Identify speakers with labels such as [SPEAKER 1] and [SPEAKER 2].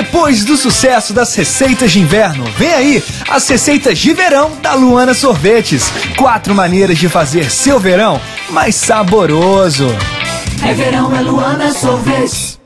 [SPEAKER 1] Depois do sucesso das receitas de inverno, vem aí as receitas de verão da Luana Sorvetes. Quatro maneiras de fazer seu verão mais saboroso.
[SPEAKER 2] É verão, é Luana Sorvetes.